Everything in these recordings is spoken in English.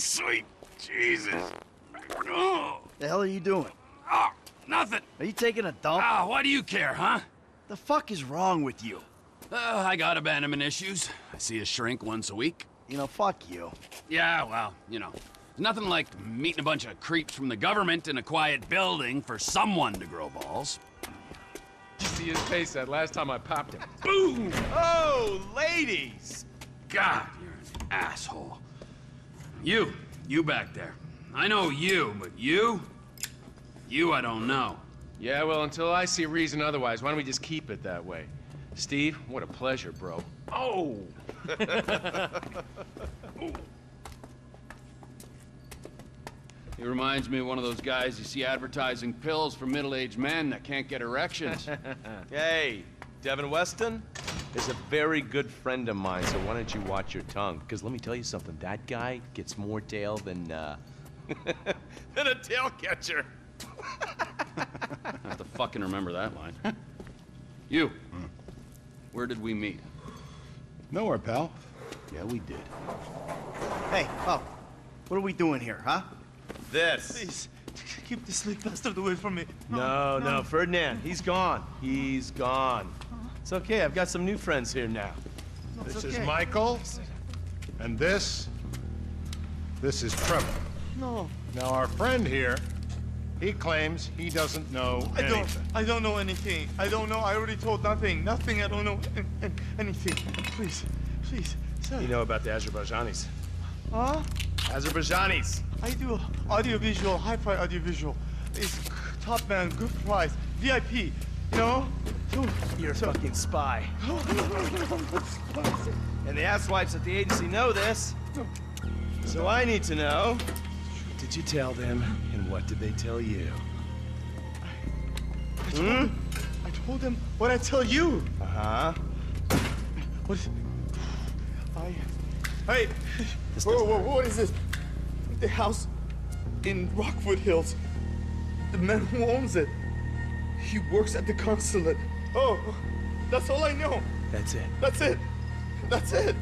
sweet Jesus. Oh, The hell are you doing? oh, nothing. Are you taking a dump? Ah, why do you care, huh? The fuck is wrong with you? Uh, I got abandonment issues. I see a shrink once a week. You know, fuck you. Yeah, well, you know. Nothing like meeting a bunch of creeps from the government in a quiet building for someone to grow balls. You see his face that last time I popped him. Boom! Oh, ladies! God, you're an asshole. You, you back there. I know you, but you? You I don't know. Yeah, well, until I see reason otherwise, why don't we just keep it that way? Steve, what a pleasure, bro. Oh! He reminds me of one of those guys you see advertising pills for middle-aged men that can't get erections. Hey, Devin Weston is a very good friend of mine, so why don't you watch your tongue? Because let me tell you something, that guy gets more tail than, uh, than a tail catcher. I have to fucking remember that line. you, where did we meet? Nowhere, pal. Yeah, we did. Hey, oh, what are we doing here, huh? This. Please, keep this sleep bastard away from me. No, no, Ferdinand, he's gone. He's gone. It's okay, I've got some new friends here now. This okay. is Michael, and this, this is Trevor. No, Now, our friend here, he claims he doesn't know I don't. I don't know anything. I don't know. I already told nothing. Nothing. I don't know an- an- anything. Please, please, sir. You know about the Azerbaijanis. Huh? Azerbaijanis! I do audiovisual, hi-fi audiovisual. It's top man, good price, VIP. You know? So, You're a so- fucking spy. And the asswipes at the agency know this. So I need to know. What did you tell them, and what did they tell you? I told, them, I told them what I tell you. Uh-huh. What is... I... Hey! Whoa, whoa, what is this? The house in Rockford Hills. The man who owns it. He works at the consulate. Oh, that's all I know. That's it. That's it. That's it.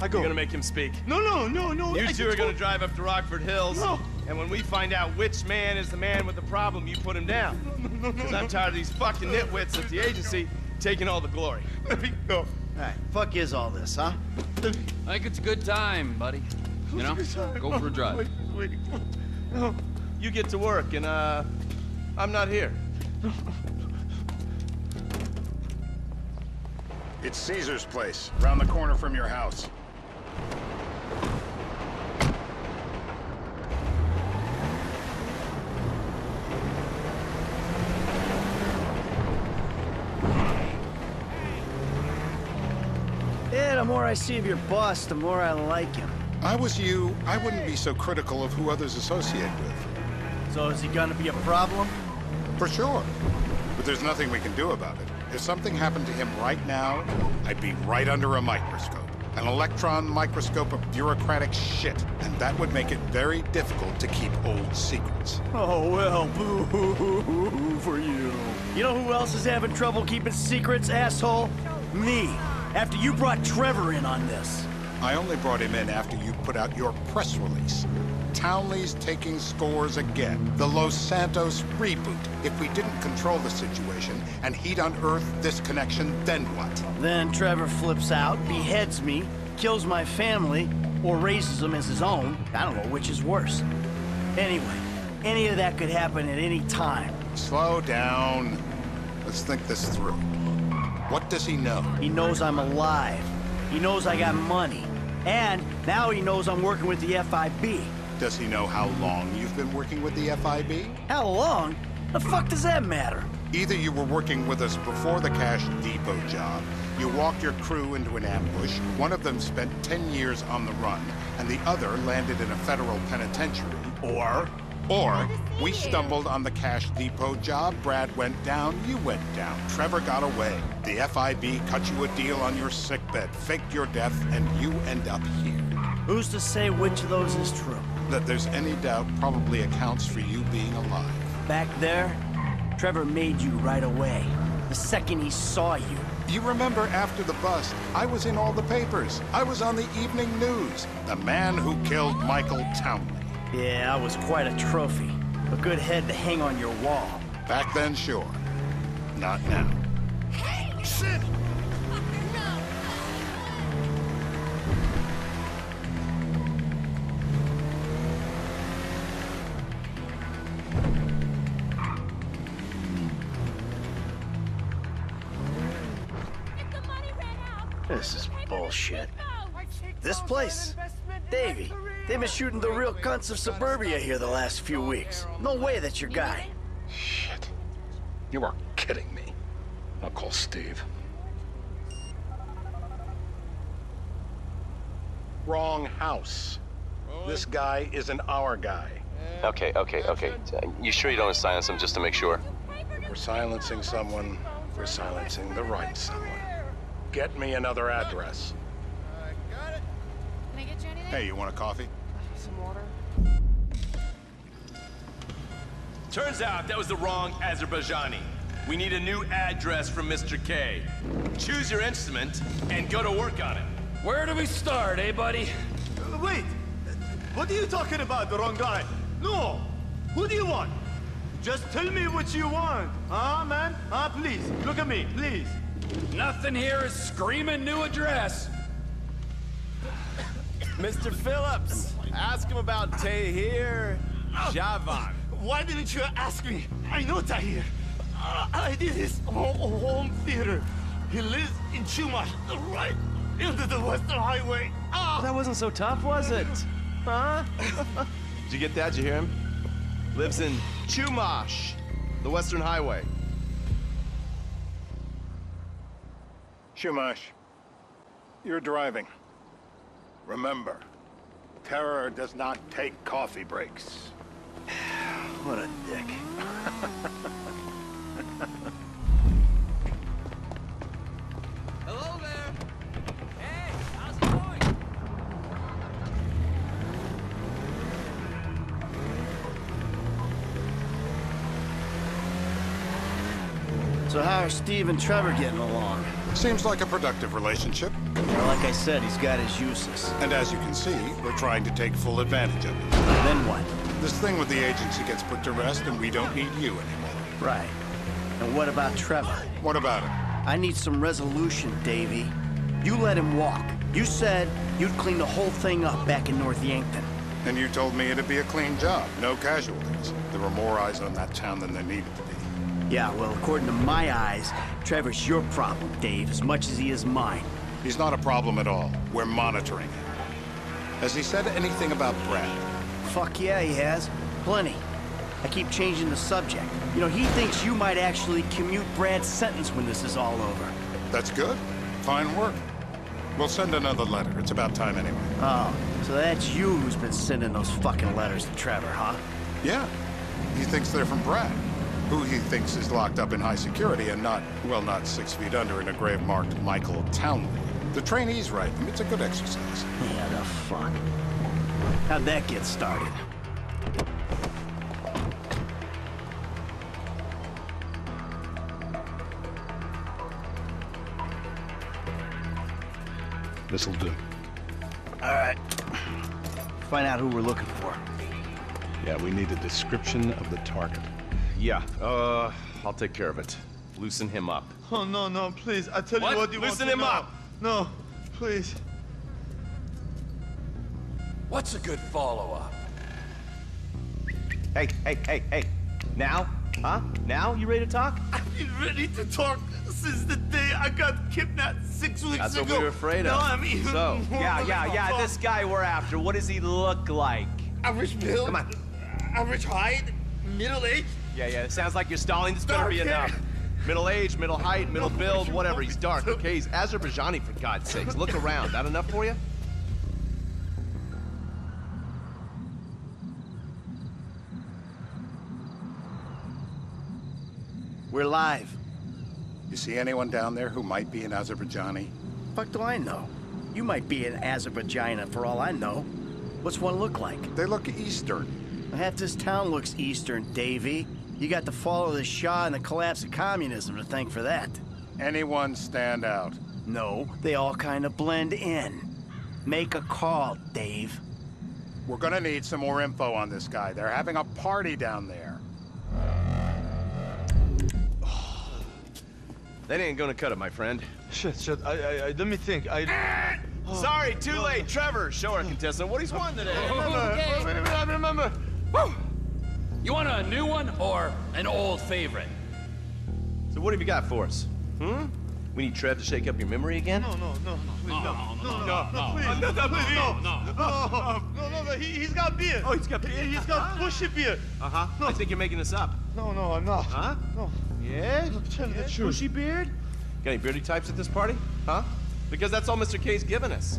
I go. You're gonna make him speak. No, no, no, no. You I two are gonna drive up to Rockford Hills. No. And when we find out which man is the man with the problem, you put him down. No, no, no, Because I'm tired of these fucking nitwits at the agency taking all the glory. Let me go. Hey, fuck is all this, huh? I think it's a good time, buddy. You know, go for a drive. Wait, wait. No. You get to work, and, uh, I'm not here. It's Caesar's place, round the corner from your house. Yeah, the more I see of your boss, the more I like him. I was you, I wouldn't be so critical of who others associate with. So is he gonna be a problem? For sure. But there's nothing we can do about it. If something happened to him right now, I'd be right under a microscope. An electron microscope of bureaucratic shit. And that would make it very difficult to keep old secrets. Oh, well, boo for you. You know who else is having trouble keeping secrets, asshole? Me. After you brought Trevor in on this. I only brought him in after you put out your press release. Townley's taking scores again. The Los Santos reboot. If we didn't control the situation and he'd unearthed this connection, then what? Then Trevor flips out, beheads me, kills my family, or raises them as his own. I don't know which is worse. Anyway, any of that could happen at any time. Slow down. Let's think this through. What does he know? He knows I'm alive. He knows I got money. And now he knows I'm working with the FIB. Does he know how long you've been working with the FIB? How long? The fuck does that matter? Either you were working with us before the Cash Depot job, you walked your crew into an ambush, one of them spent 10 years on the run, and the other landed in a federal penitentiary. Or, or, we stumbled on the Cash Depot job, Brad went down, you went down, Trevor got away. The FIB cut you a deal on your sickbed, faked your death, and you end up here. Who's to say which of those is true? That there's any doubt probably accounts for you being alive. Back there, Trevor made you right away. The second he saw you. You remember after the bust, I was in all the papers. I was on the evening news. The man who killed Michael Townley. Yeah, I was quite a trophy. A good head to hang on your wall. Back then, sure. Not now. Shit! This is bullshit. This place? Davy, they've been shooting the real cunts of suburbia here the last few weeks. No way that's your guy. Shit. You are kidding me. I'll call Steve. Wrong house. This guy isn't our guy. Okay, okay, okay. Uh, You sure you don't want to silence him just to make sure? We're silencing someone. We're silencing the right someone. Get me another address. Can I get you anything? Hey, you want a coffee? Some water? Turns out that was the wrong Azerbaijani. We need a new address from Mr. K. Choose your instrument and go to work on it. Where do we start, eh, buddy? Wait! What are you talking about, the wrong guy? No! Who do you want? Just tell me what you want. Huh, man? Huh, please. Look at me, please. Nothing here is screaming new address. Mr. Phillips, ask him about Tahir Javan. Why didn't you ask me? I know Tahir. Uh, I did his home, home theater. He lives in Chumash, right into the Western Highway. Ah! That wasn't so tough, was it? Huh? Did you get that? Did you hear him? Lives in Chumash, the Western Highway. Chumash, you're driving. Remember, terror does not take coffee breaks. What a dick. Hello there. Hey, how's it going? So how are Steve and Trevor getting along? Seems like a productive relationship. Well, like I said, he's got his uses. And as you can see, we're trying to take full advantage of it. Then what? This thing with the agency gets put to rest and we don't need you anymore. Right. And what about Trevor? What about him? I need some resolution, Davy. You let him walk. You said you'd clean the whole thing up back in North Yankton. And you told me it'd be a clean job, no casualties. There were more eyes on that town than they needed. Yeah, well, according to my eyes, Trevor's your problem, Dave, as much as he is mine. He's not a problem at all. We're monitoring him. Has he said anything about Brad? Fuck yeah, he has. Plenty. I keep changing the subject. You know, he thinks you might actually commute Brad's sentence when this is all over. That's good. Fine work. We'll send another letter. It's about time anyway. Oh, so that's you who's been sending those fucking letters to Trevor, huh? Yeah. He thinks they're from Brad, who he thinks is locked up in high security and not, well, not six feet under in a grave marked Michael Townley. The trainees write them. It's a good exercise. Yeah, the fuck. How'd that get started? This'll do. All right. Find out who we're looking for. Yeah, we need a description of the target. Yeah, uh, I'll take care of it. Loosen him up. Oh, no, no, please. I tell What? you what you Loosen want to him know. up. No, please. What's a good follow-up? Hey, hey, hey, hey. Now? Huh? Now? You ready to talk? I've been ready to talk since the day I got kidnapped six weeks That's ago. what we were afraid of. No, I'm even so, more yeah, ready yeah, to yeah. talk. This guy we're after, what does he look like? Average build. Come on. Average height. Middle age. Yeah, yeah. It sounds like you're stalling. This better be enough. Middle age, middle height, middle build, whatever. He's dark. Okay, he's Azerbaijani for God's sakes. Look around. That enough for you? We're live. You see anyone down there who might be an Azerbaijani? Fuck do I know? You might be an Azerbaijana for all I know. What's one look like? They look Eastern. Half this town looks Eastern, Davy. You got the fall of the Shah and the collapse of communism to thank for that. Anyone stand out? No, they all kind of blend in. Make a call, Dave. We're gonna need some more info on this guy. They're having a party down there. That ain't gonna cut it, my friend. Shit, shit. I, I, I let me think. I. Sorry, too late. Trevor, show our contestant what he's won today. Okay. Wait a I remember. You want a new one or an old favorite? So what have you got for us? Hmm? We need Trev to shake up your memory again? No, no, no, no, please, no, no, no, no, no, no, please, no, no, no, please, no, no, no, no, no, no, he, he's got beer. Oh, he's got beer. He's got bushy beer. Uh-huh. I think you're making this up. No, no, I'm not. Huh? No. Yeah? Tell me the truth. Bushy beard? Got any beardy types at this party? Huh? Because that's all Mr. K's given us.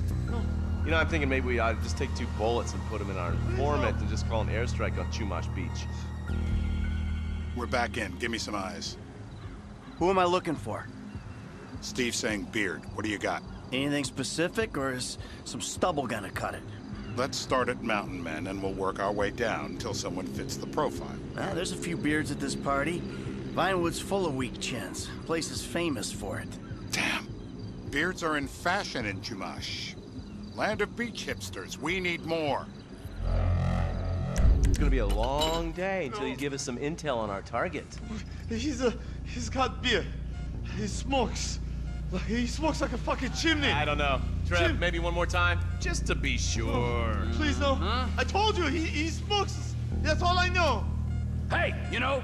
You know, I'm thinking maybe we ought to just take two bullets and put them in our informant and just call an airstrike on Chumash Beach. We're back in. Give me some eyes. Who am I looking for? Steve saying beard. What do you got? Anything specific, or is some stubble gonna cut it? Let's start at Mountain Men and we'll work our way down until someone fits the profile. Ah, there's a few beards at this party. Vinewood's full of weak chins. Place is famous for it. Damn. Beards are in fashion in Chumash. Land of beach hipsters. We need more. It's gonna be a long day until you give us some intel on our target. He's a, he's got beer. He smokes. Like, He smokes like a fucking chimney. I don't know. Trev, Jim. maybe one more time? Just to be sure. Oh, please, no. I told you, he, he smokes. That's all I know. Hey, you know,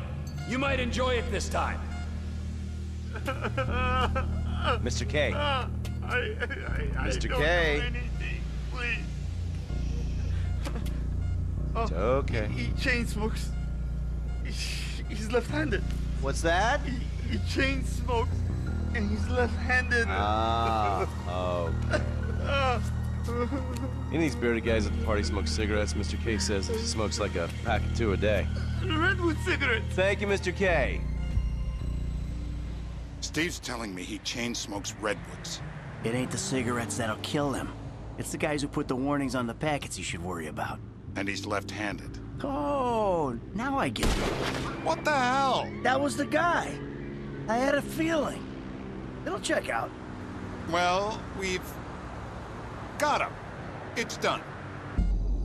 you might enjoy it this time. Mr. K. I, I, I, I Mr. K. know anything. It's okay. He chain smokes. He- He's left-handed. What's that? He, he chain smokes, and he's left-handed. Ah, okay. Ah. Any of these bearded guys at the party smoke cigarettes. Mr. K says he smokes like a pack of two a day. Redwood cigarettes. Thank you, Mr. K. Steve's telling me he chain smokes redwoods. It ain't the cigarettes that'll kill him. It's the guys who put the warnings on the packets you should worry about. And he's left-handed. Oh, now I get it. What the hell? That was the guy. I had a feeling. It'll check out. Well, we've got him. It's done.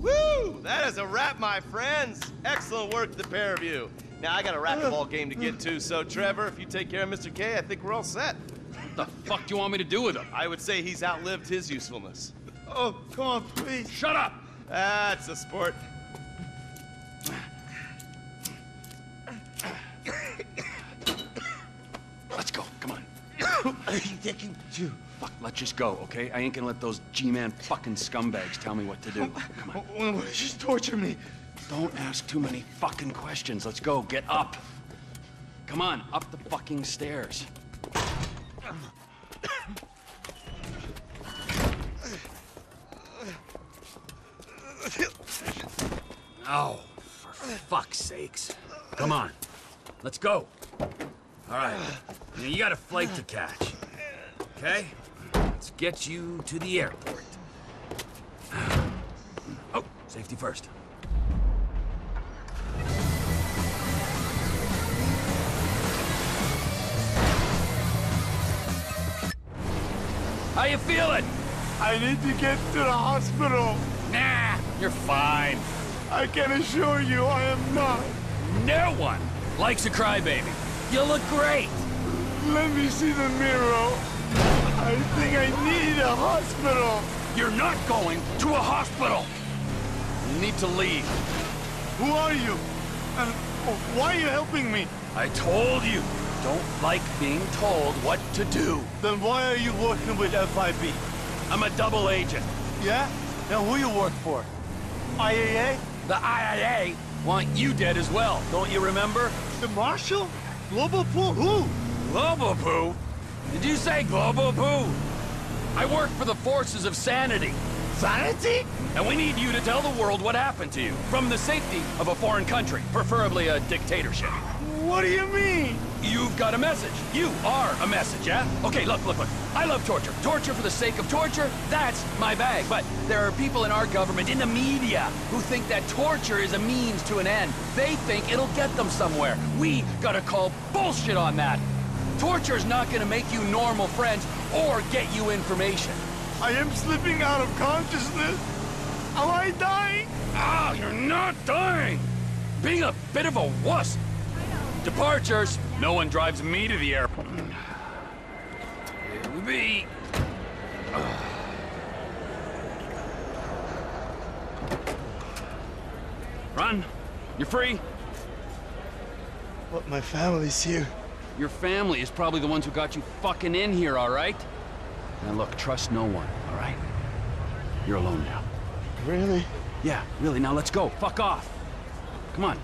Woo! That is a wrap, my friends. Excellent work, the pair of you. Now I got a racquetball game to get to, so Trevor, if you take care of Mr. K, I think we're all set. What the fuck do you want me to do with him? I would say he's outlived his usefulness. Oh, come on, please. Shut up! That's a sport. Let's go, come on. Fuck, let's just go, okay? I ain't gonna let those G-Man fucking scumbags tell me what to do. Come on. Oh, oh, Just torture me. Don't ask too many fucking questions. Let's go, get up. Come on, up the fucking stairs. Oh, for fuck's sakes. Come on, let's go. All right, now you got a flight to catch, okay? Let's get you to the airport. Oh, safety first. How you feeling? I need to get to the hospital. Nah, you're fine. I can assure you I am not. No one likes a crybaby. You look great. Let me see the mirror. I think I need a hospital. You're not going to a hospital. You need to leave. Who are you? And why are you helping me? I told you, don't like being told what to do. Then why are you working with FIB? I'm a double agent. Yeah? Now who you work for? IAA? The IAA want you dead as well, don't you remember? The Marshal? Global Pool? Who? Global Poo? Did you say Global Poo? I work for the forces of sanity. Sanity? And we need you to tell the world what happened to you from the safety of a foreign country, preferably a dictatorship. What do you mean? You've got a message. You are a message, yeah? Okay, look, look, look. I love torture. Torture for the sake of torture, that's my bag. But there are people in our government, in the media, who think that torture is a means to an end. They think it'll get them somewhere. We gotta call bullshit on that. Torture's not gonna make you normal friends or get you information. I am slipping out of consciousness. Am I dying? Ah, you're not dying! Being a bit of a wuss. Departures. No one drives me to the airport. Here we be. Run. You're free. But my family's here. Your family is probably the ones who got you fucking in here, all right? Now look, trust no one, all right? You're alone now. Really? Yeah, really, now let's go. Fuck off. Come on.